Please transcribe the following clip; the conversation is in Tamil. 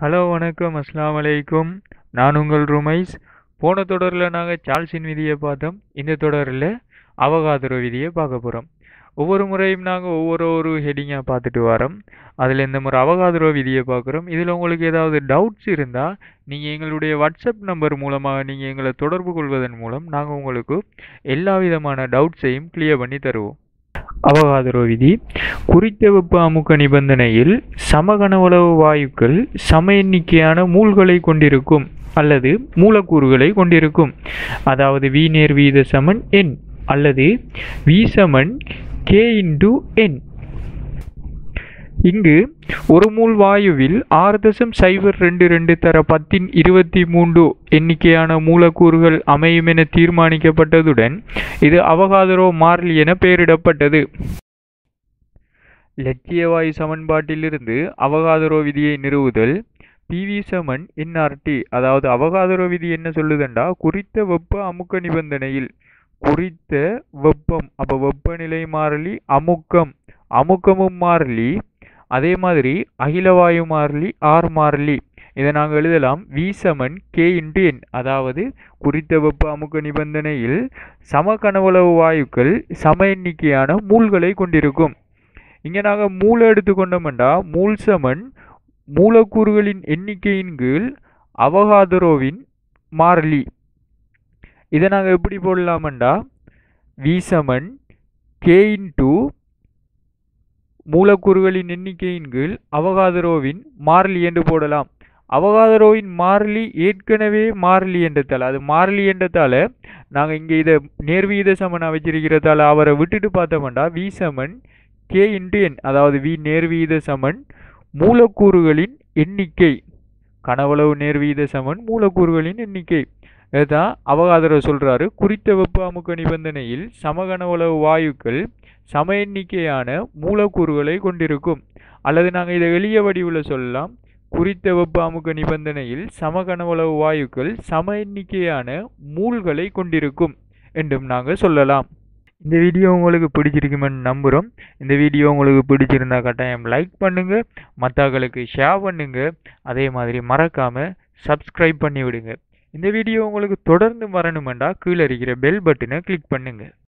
ஹலோ வணக்கம். அஸ்லாம் அலைக்கும். நான் உங்கள் ருமைஸ். போன தொடரில் நாங்கள் சார்ல்ஸின் விதியை பார்த்தோம். இந்த தொடரில் அவகாதரோ விதியை பார்க்க போகிறோம் ஒவ்வொரு முறையும் நாங்கள் ஒவ்வொரு ஒரு ஹெடிங்காக பார்த்துட்டு வரோம். அதில் இந்த முறை அவகாதரோ விதியை பார்க்குறோம். இதில் உங்களுக்கு ஏதாவது டவுட்ஸ் இருந்தால் நீங்கள் எங்களுடைய வாட்ஸ்அப் நம்பர் மூலமாக நீங்கள் எங்களை தொடர்பு கொள்வதன் மூலம் நாங்கள் உங்களுக்கு எல்லா விதமான டவுட்ஸையும் கிளியர் பண்ணி தருவோம். அவகாதரோ விதி. குறித்த வெப்ப அமுக்க நிபந்தனையில் சமகனவளவு வாயுக்கள் சம எண்ணிக்கையான மூல்களை கொண்டிருக்கும் அல்லது மூலக்கூறுகளை கொண்டிருக்கும். அதாவது வி நேர் வீத சமன் என் அல்லது வி சமன் கே இன்டு என் இங்கு ஒரு மூல் வாயுவில் ஆறு தசம் சைபர் ரெண்டு ரெண்டு தர பத்தின் இருபத்தி மூன்று எண்ணிக்கையான மூலக்கூறுகள் அமையும் என தீர்மானிக்கப்பட்டதுடன் இது அவகாதரோ மாறிலி என பெயரிடப்பட்டது. இலட்சிய வாயு சமன்பாட்டிலிருந்து அவகாதரோ விதியை நிறுவுதல் பிவி சமன் என்ஆர்டி அதாவது அவகாதரோ விதி என்ன சொல்லுதண்டா? குறித்த வெப்ப அமுக்க நிபந்தனையில் குறித்த வெப்பம் அப்போ வெப்பநிலை மாறிலி அமுக்கம் அமுக்கமும் மாறிலி அதே மாதிரி அகிலவாயு மாறிலி ஆர் மாறிலி. இதை நாங்கள் எழுதலாம். வி சமன் கே இன்டு என். அதாவது குறித்த வெப்ப அமுக்க நிபந்தனையில் சம கனவளவு வாயுக்கள் சம எண்ணிக்கையான மூல்களை கொண்டிருக்கும். இங்கே நாங்கள் மூளை எடுத்துக்கொண்டோம்டா மூல் சமன் மூலக்கூறுகளின் எண்ணிக்கையின் கீழ் அவகாதரோவின் மாறிலி. இதை நாங்கள் எப்படி போடலாமண்டா வி சமன் கே இன்டூ மூலக்கூறுகளின் எண்ணிக்கையின் கீழ் அவகாதரோவின் மாறிலி என்று போடலாம். அவகாதரோவின் மாறிலி ஏற்கனவே மாறிலி என்றதால் அது மாறிலி என்றதால நாங்கள் இங்கே இதை நேர்வீத சமனாக வச்சிருக்கிறதால அவரை விட்டுட்டு பார்த்தோம்டா வி சமன் கே இன்டு என் அதாவது வி நேர்வீத சமன் மூலக்கூறுகளின் எண்ணிக்கை கனவளவு நேர்வீத சமன் மூலக்கூறுகளின் எண்ணிக்கை. இதுதான் அவகாதரோ சொல்கிறாரு குறித்த வெப்ப அமுக்க நிபந்தனையில் சமகனவளவு வாயுக்கள் சம எண்ணிக்கையான மூலக்கூறுகளை கொண்டிருக்கும். அல்லது நாங்கள் இதை எளிய வடிவில் சொல்லலாம். குறித்த வெப்ப அமுக்க நிபந்தனையில் சமகனவளவு வாயுக்கள் சம எண்ணிக்கையான மூல்களை கொண்டிருக்கும் என்றும் நாங்கள் சொல்லலாம். இந்த வீடியோ உங்களுக்கு பிடிச்சிருக்குமென்னு நம்புகிறோம் இந்த வீடியோ உங்களுக்கு பிடிச்சிருந்தா கட்டாயம் லைக் பண்ணுங்கள் மற்றவர்களுக்கு ஷேர் பண்ணுங்கள் அதே மாதிரி மறக்காமல் சப்ஸ்கிரைப் பண்ணி விடுங்க இந்த வீடியோ உங்களுக்கு தொடர்ந்து வரணுமெண்டா கீழே இருக்கிற பெல் பட்டனை கிளிக் பண்ணுங்கள்